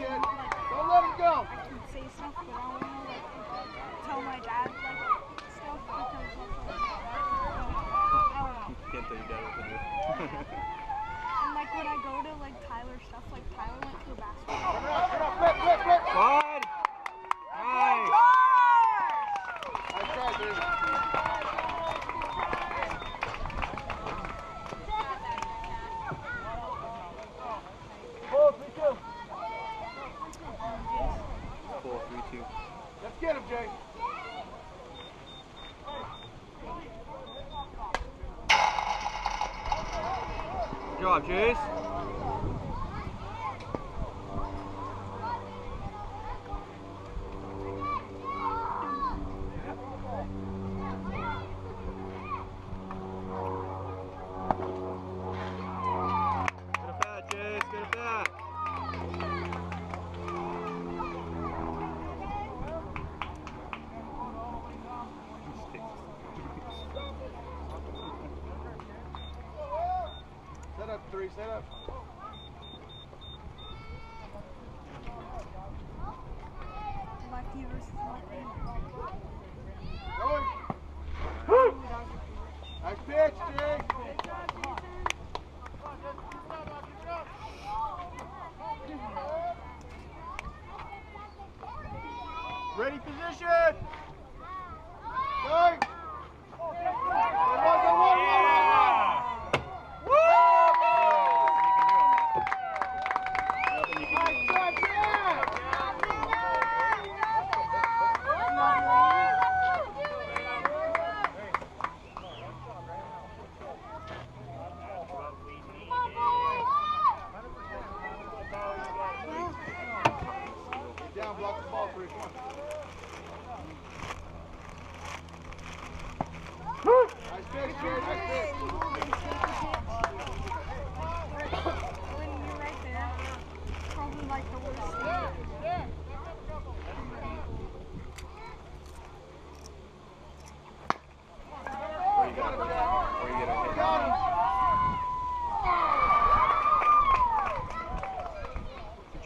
Yeah. Rogers.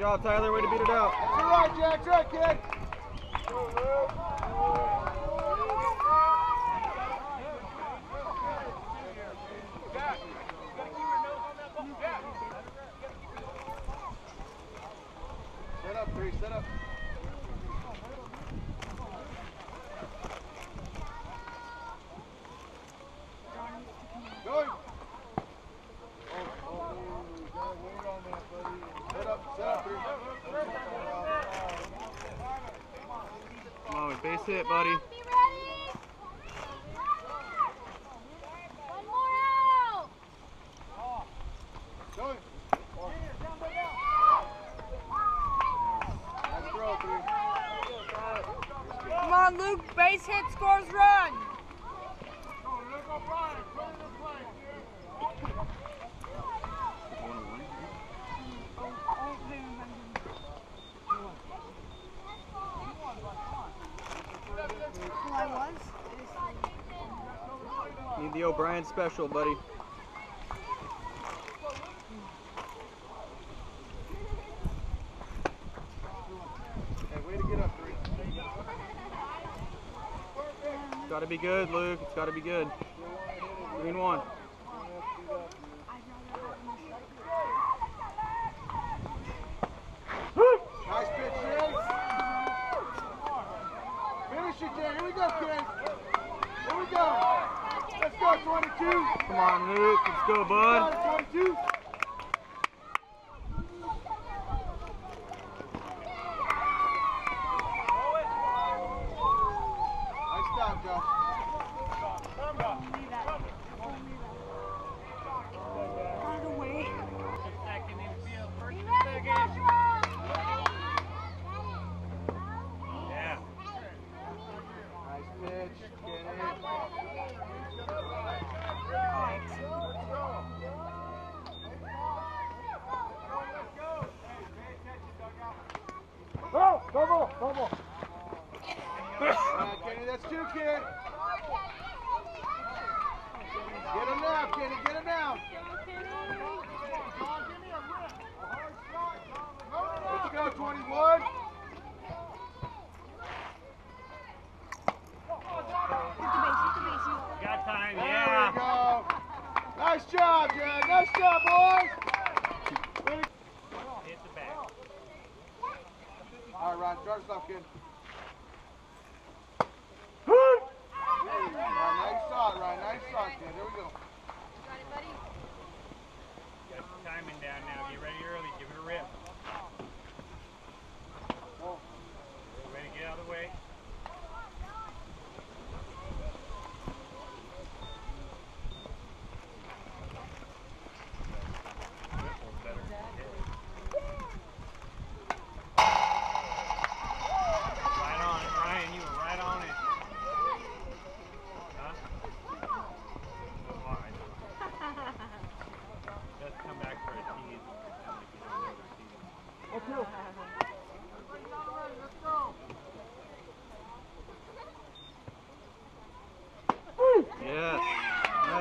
job, Tyler. Way to beat it out. All right, Jack. All right, kid. Plays hit, scores run. Need the O'Brien special, buddy. be good, Luke. It's got to be good. Green one.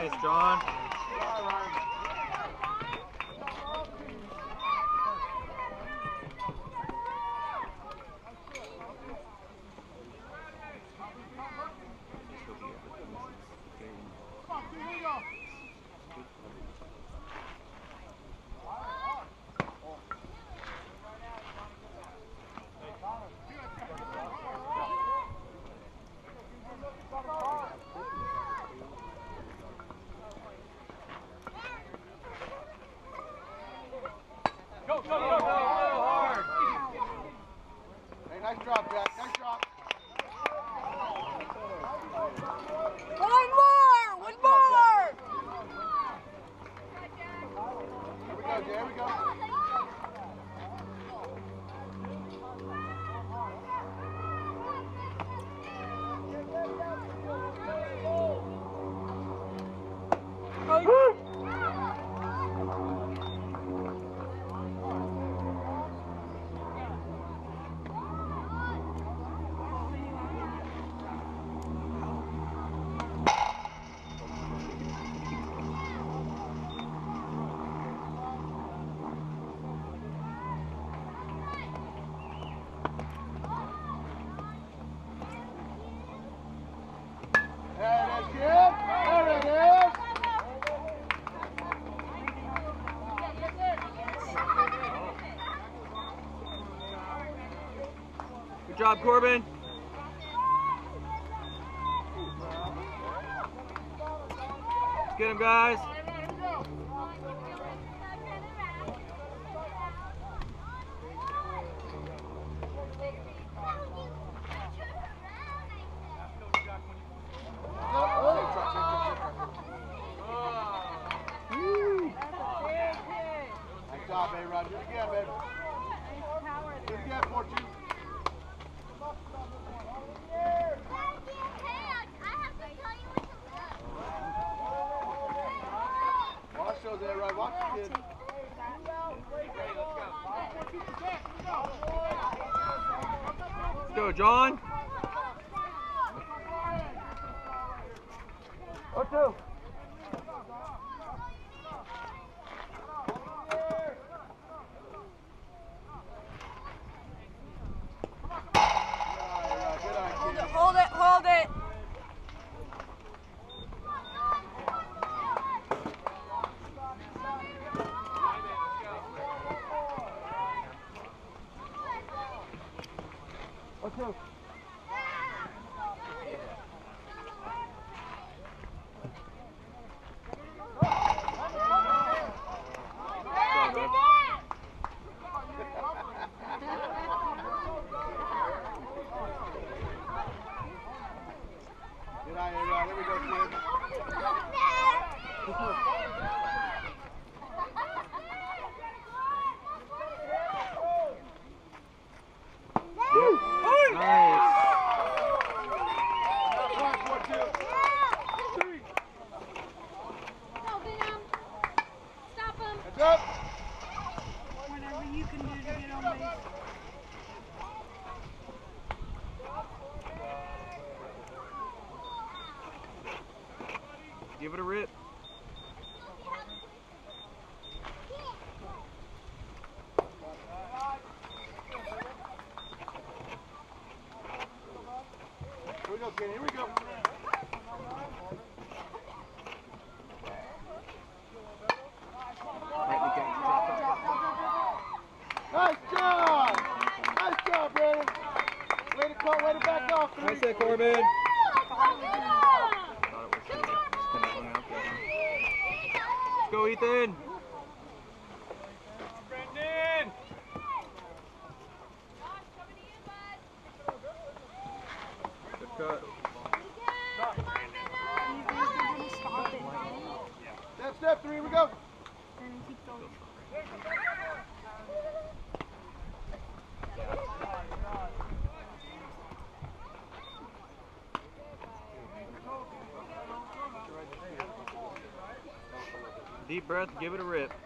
Nice, John. job, Corbin. Let's get him, guys. Give it a rip. Here we go, Ken. Here we go. breath, give it a rip.